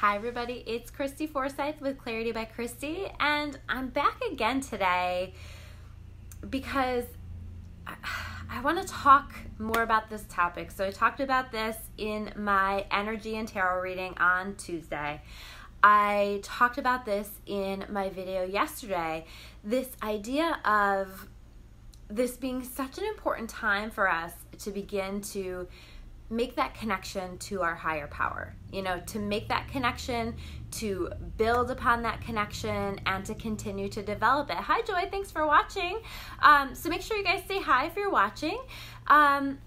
Hi, everybody. It's Christy Forsyth with Clarity by Christy, and I'm back again today because I, I want to talk more about this topic. So, I talked about this in my energy and tarot reading on Tuesday. I talked about this in my video yesterday. This idea of this being such an important time for us to begin to make that connection to our higher power, you know, to make that connection, to build upon that connection, and to continue to develop it. Hi, Joy, thanks for watching. Um, so make sure you guys say hi if you're watching. Um,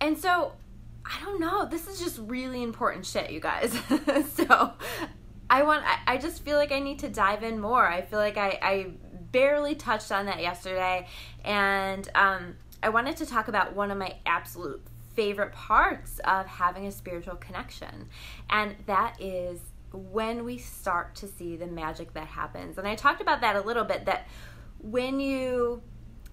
and so, I don't know, this is just really important shit, you guys. so, I want, I, I just feel like I need to dive in more. I feel like I, I barely touched on that yesterday, and um, I wanted to talk about one of my absolute favorite parts of having a spiritual connection. And that is when we start to see the magic that happens. And I talked about that a little bit that when you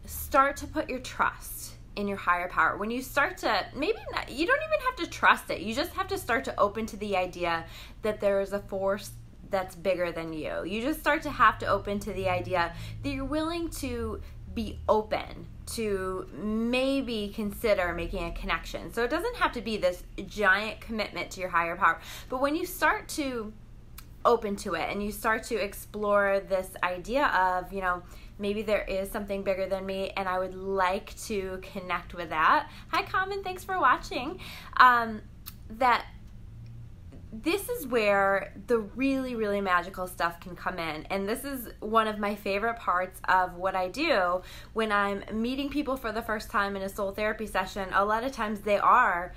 start to put your trust in your higher power, when you start to maybe not, you don't even have to trust it, you just have to start to open to the idea that there is a force that's bigger than you. You just start to have to open to the idea that you're willing to be open to maybe consider making a connection. So it doesn't have to be this giant commitment to your higher power. But when you start to open to it and you start to explore this idea of, you know, maybe there is something bigger than me and I would like to connect with that. Hi, Common, thanks for watching. Um, that this is where the really, really magical stuff can come in. And this is one of my favorite parts of what I do when I'm meeting people for the first time in a soul therapy session. A lot of times they are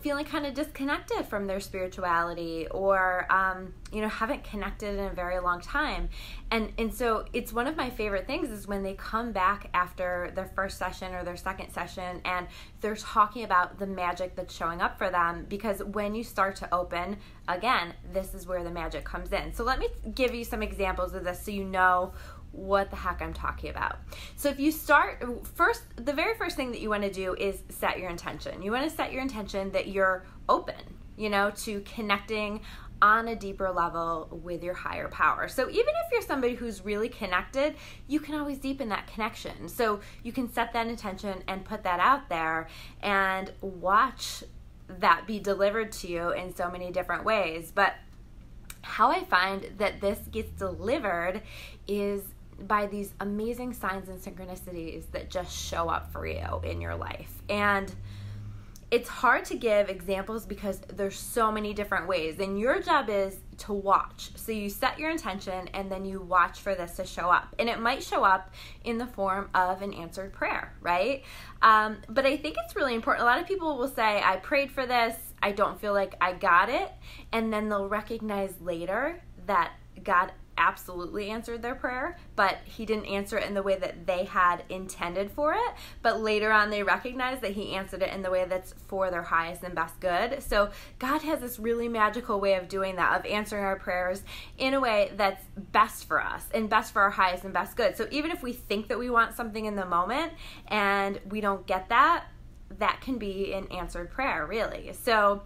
feeling kind of disconnected from their spirituality or um, you know haven't connected in a very long time. And and so it's one of my favorite things is when they come back after their first session or their second session and they're talking about the magic that's showing up for them because when you start to open again this is where the magic comes in. So let me give you some examples of this so you know what the heck I'm talking about. So if you start first the very first thing that you want to do is set your intention. You want to set your intention that you're open, you know, to connecting on a deeper level with your higher power. So even if you're somebody who's really connected, you can always deepen that connection. So you can set that intention and put that out there and watch that be delivered to you in so many different ways. But how I find that this gets delivered is by these amazing signs and synchronicities that just show up for you in your life. And it's hard to give examples because there's so many different ways. And your job is to watch. So you set your intention and then you watch for this to show up. And it might show up in the form of an answered prayer right? Um, but i think it's really important. A lot of people will say i prayed for this. I don't feel like i got it. And then they'll recognize later that god absolutely answered their prayer, but he didn't answer it in the way that they had intended for it. But later on, they recognized that he answered it in the way that's for their highest and best good. So God has this really magical way of doing that, of answering our prayers in a way that's best for us and best for our highest and best good. So even if we think that we want something in the moment and we don't get that, that can be an answered prayer, really. So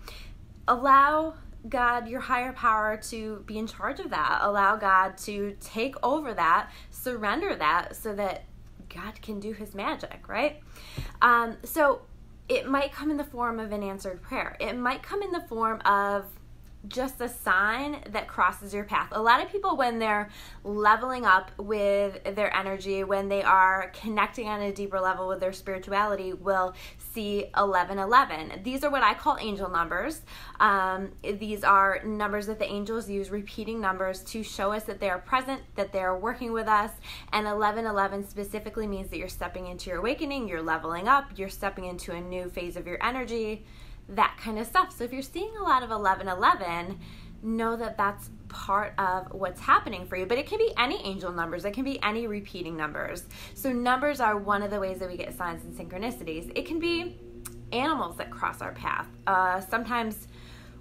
allow God, your higher power, to be in charge of that. Allow God to take over that, surrender that, so that God can do his magic, right? Um, so it might come in the form of an answered prayer, it might come in the form of just a sign that crosses your path. A lot of people, when they're leveling up with their energy, when they are connecting on a deeper level with their spirituality, will see 1111. These are what I call angel numbers. Um, these are numbers that the angels use, repeating numbers to show us that they are present, that they are working with us. And 1111 specifically means that you're stepping into your awakening, you're leveling up, you're stepping into a new phase of your energy that kind of stuff. So if you're seeing a lot of 1111, know that that's part of what's happening for you. But it can be any angel numbers, it can be any repeating numbers. So numbers are one of the ways that we get signs and synchronicities. It can be animals that cross our path. Uh, sometimes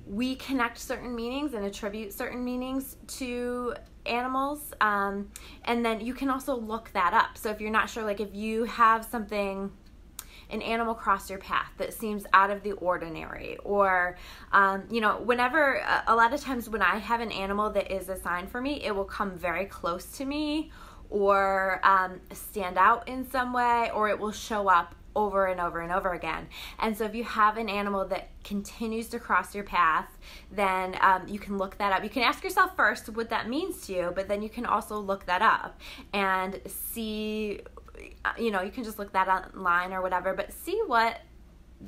we connect certain meanings and attribute certain meanings to animals um, and then you can also look that up so if you're not sure like if you have something an animal cross your path that seems out of the ordinary, or, um, you know, whenever, a lot of times when I have an animal that is a sign for me, it will come very close to me or um, stand out in some way, or it will show up over and over and over again. And so, if you have an animal that continues to cross your path, then um, you can look that up. You can ask yourself first what that means to you, but then you can also look that up and see. You know, you can just look that online or whatever, but see what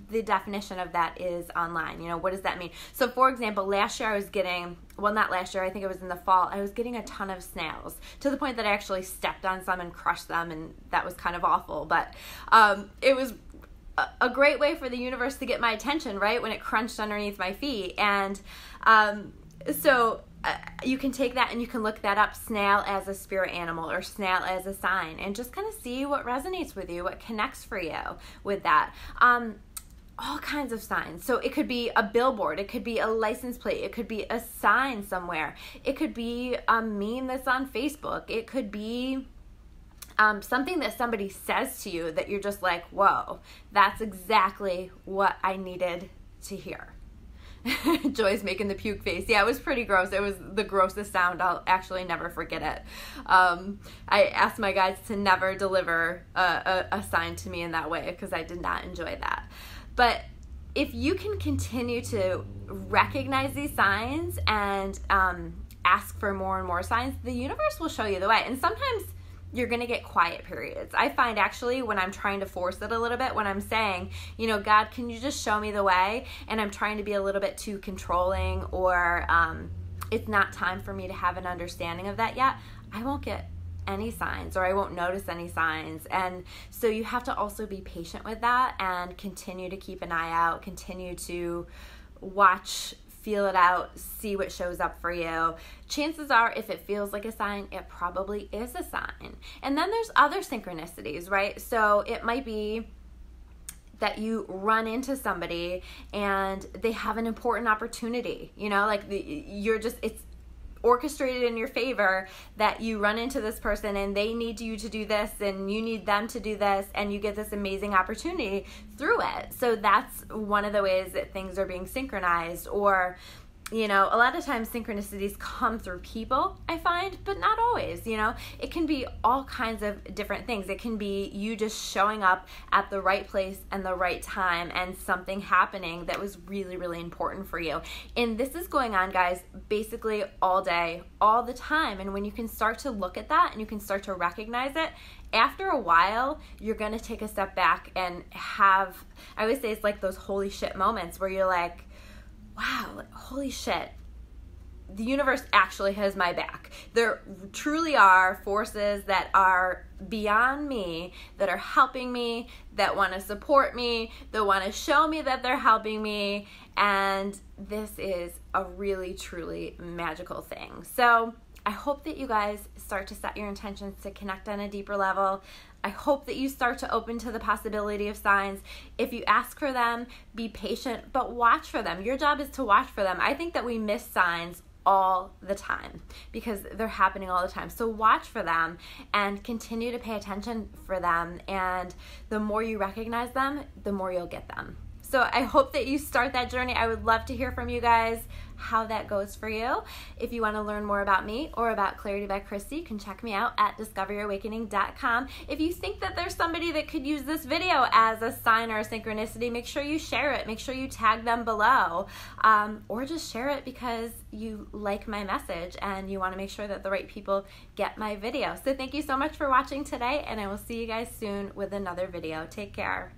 the definition of that is online. You know, what does that mean? So, for example, last year I was getting, well, not last year, I think it was in the fall, I was getting a ton of snails to the point that I actually stepped on some and crushed them, and that was kind of awful. But um, it was a great way for the universe to get my attention, right? When it crunched underneath my feet. And um, so uh, you can take that and you can look that up snail as a spirit animal or snail as a sign and just kind of see what resonates with you, what connects for you with that. Um, all kinds of signs. So it could be a billboard, it could be a license plate, it could be a sign somewhere, it could be a meme that's on Facebook, it could be um, something that somebody says to you that you're just like, whoa, that's exactly what I needed to hear. Joy's making the puke face. Yeah, it was pretty gross. It was the grossest sound. I'll actually never forget it. Um, I asked my guys to never deliver a, a, a sign to me in that way because I did not enjoy that. But if you can continue to recognize these signs and um, ask for more and more signs, the universe will show you the way. And sometimes you're going to get quiet periods. I find actually when I'm trying to force it a little bit, when I'm saying, you know, God, can you just show me the way? And I'm trying to be a little bit too controlling or um, it's not time for me to have an understanding of that yet, I won't get any signs or I won't notice any signs. And so you have to also be patient with that and continue to keep an eye out, continue to watch, feel it out, see what shows up for you. Chances are, if it feels like a sign, it probably is a sign. And then there's other synchronicities, right? So it might be that you run into somebody and they have an important opportunity you know like the, you're just it's orchestrated in your favor that you run into this person and they need you to do this and you need them to do this and you get this amazing opportunity through it. So that's one of the ways that things are being synchronized or you know, a lot of times synchronicities come through people, I find, but not always, you know. It can be all kinds of different things. It can be you just showing up at the right place and the right time and something happening that was really, really important for you. And this is going on, guys, basically all day, all the time. And when you can start to look at that and you can start to recognize it, after a while, you're to take a step back and have, I always say it's like those holy shit moments where you're like, wow, holy shit, the universe actually has my back. There truly are forces that are beyond me, that are helping me, that want to support me, that want to show me that they're helping me. And this is a really, truly magical thing. So I hope that you guys start to set your intentions to connect on a deeper level. I hope that you start to open to the possibility of signs. If you ask for them, be patient, but watch for them. Your job is to watch for them. I think that we miss signs all the time because they're happening all the time. So watch for them and continue to pay attention for them. And the more you recognize them, the more you'll get them. So I hope that you start that journey. I would love to hear from you guys how that goes for you. If you want to learn more about me or about Clarity by Christy, you can check me out at discoveryourawakening.com. If you think that there's somebody that could use this video as a sign or a synchronicity, make sure you share it. Make sure you tag them below. Um, or just share it because you like my message and you want to make sure that the right people get my video. So thank you so much for watching today, and I will see you guys soon with another video. Take care.